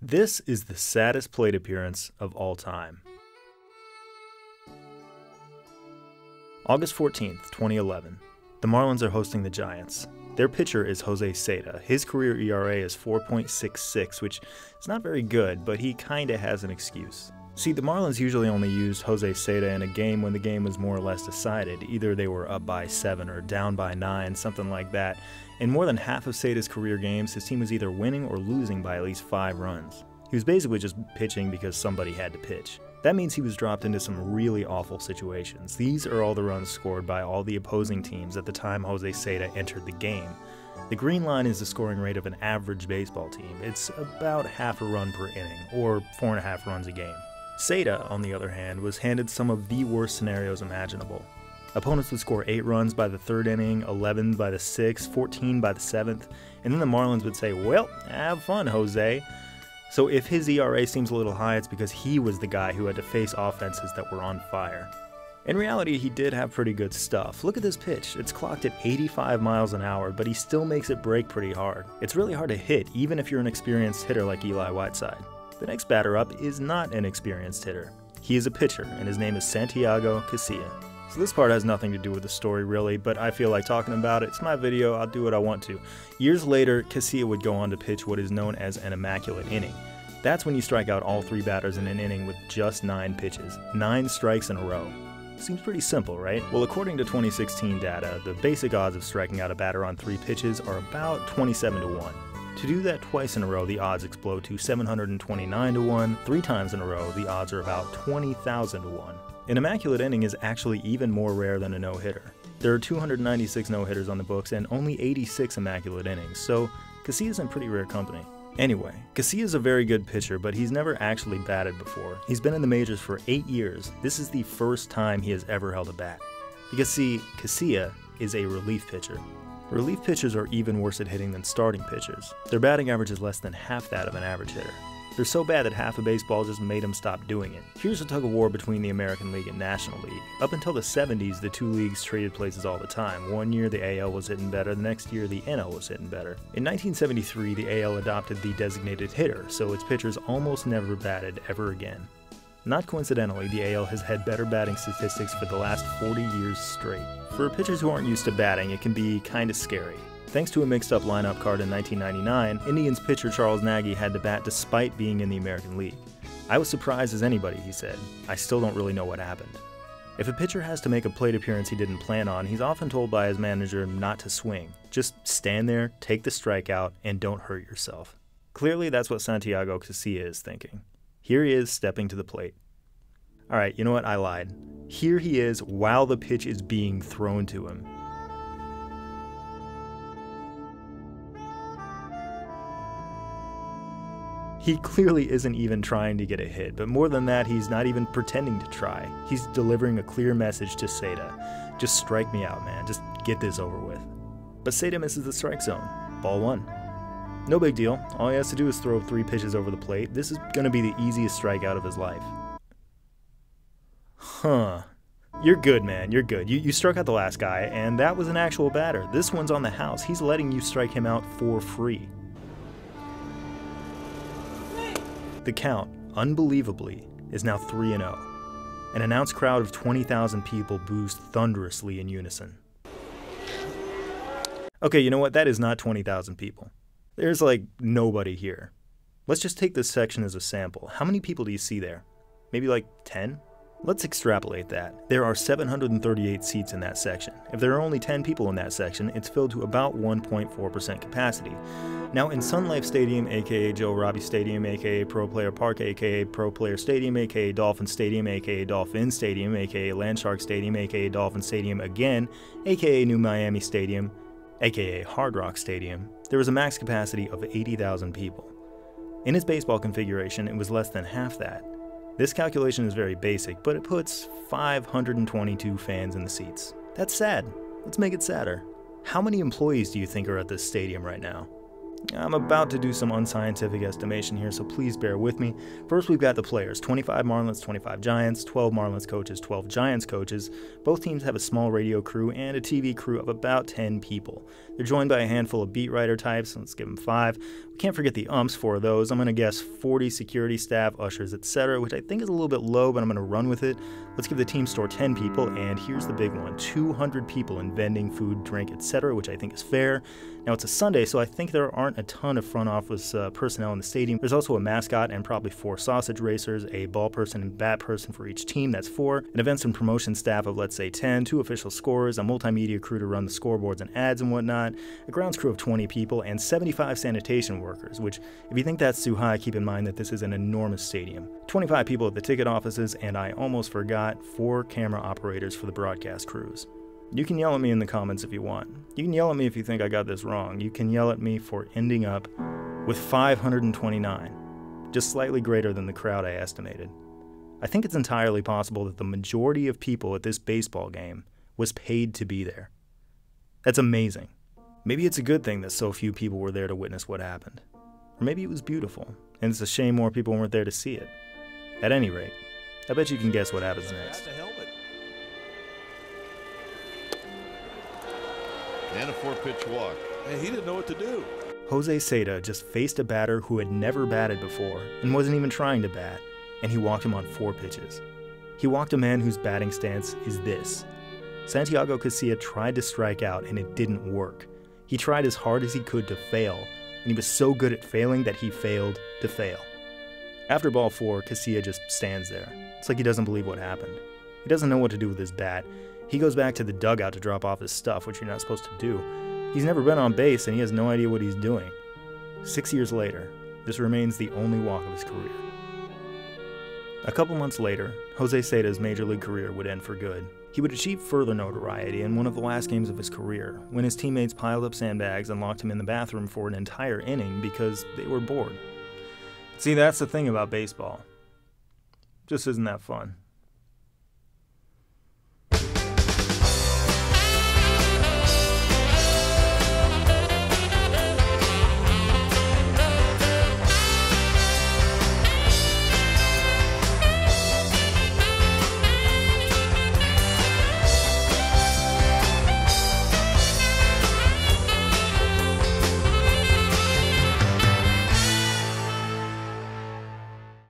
This is the saddest plate appearance of all time. August 14th, 2011. The Marlins are hosting the Giants. Their pitcher is Jose Ceda. His career ERA is 4.66, which is not very good, but he kinda has an excuse. See, the Marlins usually only used Jose Ceda in a game when the game was more or less decided. Either they were up by 7 or down by 9, something like that. In more than half of Ceda's career games, his team was either winning or losing by at least 5 runs. He was basically just pitching because somebody had to pitch. That means he was dropped into some really awful situations. These are all the runs scored by all the opposing teams at the time Jose Ceda entered the game. The green line is the scoring rate of an average baseball team. It's about half a run per inning, or four and a half runs a game. Ceda, on the other hand, was handed some of the worst scenarios imaginable. Opponents would score 8 runs by the third inning, 11 by the sixth, 14 by the seventh, and then the Marlins would say, Well, have fun, Jose. So if his ERA seems a little high, it's because he was the guy who had to face offenses that were on fire. In reality, he did have pretty good stuff. Look at this pitch. It's clocked at 85 miles an hour, but he still makes it break pretty hard. It's really hard to hit, even if you're an experienced hitter like Eli Whiteside. The next batter up is not an experienced hitter. He is a pitcher, and his name is Santiago Casilla. So this part has nothing to do with the story really, but I feel like talking about it. It's my video, I'll do what I want to. Years later, Casilla would go on to pitch what is known as an immaculate inning. That's when you strike out all three batters in an inning with just nine pitches. Nine strikes in a row. Seems pretty simple, right? Well, according to 2016 data, the basic odds of striking out a batter on three pitches are about 27 to 1. To do that twice in a row, the odds explode to 729 to 1. Three times in a row, the odds are about 20,000 to 1. An immaculate inning is actually even more rare than a no hitter. There are 296 no hitters on the books and only 86 immaculate innings, so Casilla's in pretty rare company. Anyway, Casilla's a very good pitcher, but he's never actually batted before. He's been in the majors for 8 years. This is the first time he has ever held a bat. Because see, Casilla is a relief pitcher. Relief pitchers are even worse at hitting than starting pitchers. Their batting average is less than half that of an average hitter. They're so bad that half of baseball just made them stop doing it. Here's a tug of war between the American League and National League. Up until the 70s, the two leagues traded places all the time. One year the AL was hitting better, the next year the NL was hitting better. In 1973, the AL adopted the designated hitter, so its pitchers almost never batted ever again. Not coincidentally, the AL has had better batting statistics for the last 40 years straight. For pitchers who aren't used to batting, it can be kinda scary. Thanks to a mixed up lineup card in 1999, Indians pitcher Charles Nagy had to bat despite being in the American League. I was surprised as anybody, he said. I still don't really know what happened. If a pitcher has to make a plate appearance he didn't plan on, he's often told by his manager not to swing. Just stand there, take the strikeout, and don't hurt yourself. Clearly, that's what Santiago Casilla is thinking. Here he is stepping to the plate. All right, you know what? I lied. Here he is while the pitch is being thrown to him. He clearly isn't even trying to get a hit, but more than that, he's not even pretending to try. He's delivering a clear message to Ceda. Just strike me out, man. Just get this over with. But Ceda misses the strike zone. Ball one. No big deal. All he has to do is throw three pitches over the plate. This is going to be the easiest strikeout of his life. Huh. You're good, man. You're good. You, you struck out the last guy, and that was an actual batter. This one's on the house. He's letting you strike him out for free. The count, unbelievably, is now 3 0. An announced crowd of 20,000 people boos thunderously in unison. Okay, you know what? That is not 20,000 people. There's like nobody here. Let's just take this section as a sample. How many people do you see there? Maybe like 10? Let's extrapolate that. There are 738 seats in that section. If there are only 10 people in that section, it's filled to about 1.4% capacity. Now, in Sun Life Stadium, aka Joe Robbie Stadium, aka Pro Player Park, aka Pro Player Stadium, aka Dolphin Stadium, aka Dolphin Stadium, aka Landshark Stadium, aka Dolphin Stadium again, aka New Miami Stadium, aka Hard Rock Stadium, there was a max capacity of 80,000 people. In its baseball configuration, it was less than half that. This calculation is very basic, but it puts 522 fans in the seats. That's sad. Let's make it sadder. How many employees do you think are at this stadium right now? I'm about to do some unscientific estimation here, so please bear with me. First, we've got the players 25 Marlins, 25 Giants, 12 Marlins coaches, 12 Giants coaches. Both teams have a small radio crew and a TV crew of about 10 people. They're joined by a handful of beat writer types, let's give them five. We Can't forget the umps for those. I'm going to guess 40 security staff, ushers, etc., which I think is a little bit low, but I'm going to run with it. Let's give the team store 10 people, and here's the big one 200 people in vending, food, drink, etc., which I think is fair. Now, it's a Sunday, so I think there aren't a ton of front office uh, personnel in the stadium. There's also a mascot and probably four sausage racers, a ball person and bat person for each team, that's four, an events and promotion staff of, let's say, 10, two official scorers, a multimedia crew to run the scoreboards and ads and whatnot, a grounds crew of 20 people, and 75 sanitation workers, which, if you think that's too high, keep in mind that this is an enormous stadium. 25 people at the ticket offices, and I almost forgot four camera operators for the broadcast crews. You can yell at me in the comments if you want. You can yell at me if you think I got this wrong. You can yell at me for ending up with 529, just slightly greater than the crowd I estimated. I think it's entirely possible that the majority of people at this baseball game was paid to be there. That's amazing. Maybe it's a good thing that so few people were there to witness what happened. Or maybe it was beautiful, and it's a shame more people weren't there to see it. At any rate, I bet you can guess what happens next. And a four pitch walk. And he didn't know what to do. Jose Ceda just faced a batter who had never batted before and wasn't even trying to bat, and he walked him on four pitches. He walked a man whose batting stance is this. Santiago Casilla tried to strike out and it didn't work. He tried as hard as he could to fail, and he was so good at failing that he failed to fail. After ball four, Casilla just stands there. It's like he doesn't believe what happened. He doesn't know what to do with his bat, he goes back to the dugout to drop off his stuff, which you're not supposed to do. He's never been on base and he has no idea what he's doing. Six years later, this remains the only walk of his career. A couple months later, Jose Ceda's major league career would end for good. He would achieve further notoriety in one of the last games of his career, when his teammates piled up sandbags and locked him in the bathroom for an entire inning because they were bored. See, that's the thing about baseball. Just isn't that fun.